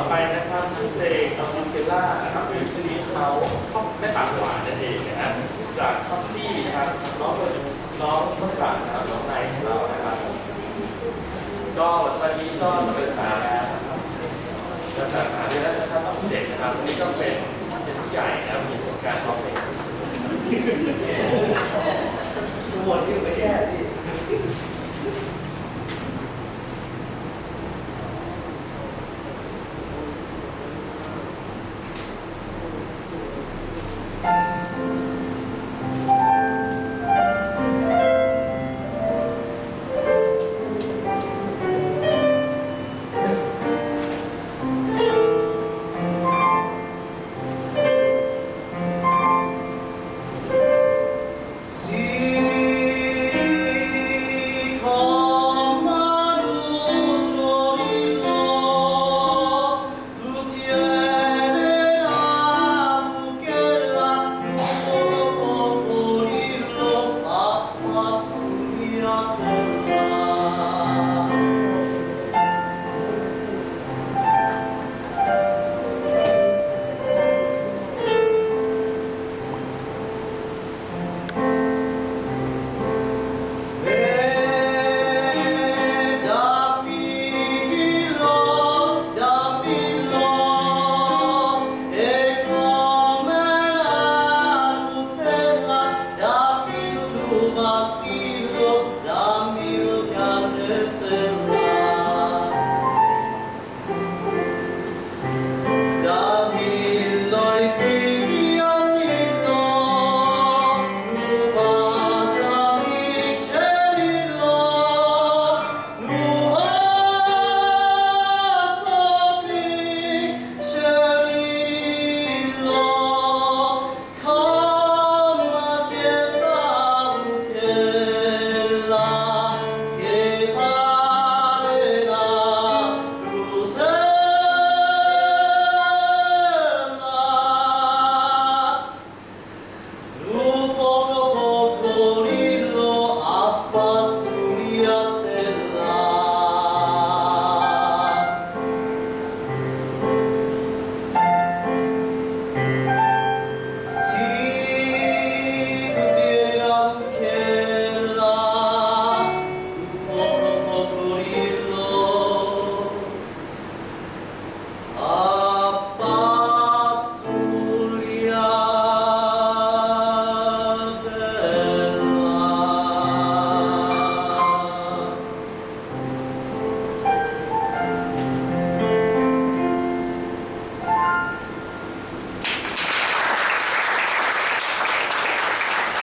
ต่อไปนะครับชื่อเพลงอัลติเซล่านะครับเป็นซีรีส์เขาท็อแม่ปากหวานนั่นเองนะครับจากท็อปตี้นะครับน้องเป็นน้องต้นสังนะครับน้องนายของเรานะครับ ก็วันนี้ก็จะเป็นสายแนะครับจะจัดหาเรื่องนะครับต้องเด็กนะครับวันนี้ก็เป็นเป็นผู้ใหญ่นะครับมีประสบการณ์ร้องเพลงทุกคนที่ไม่แย่ที่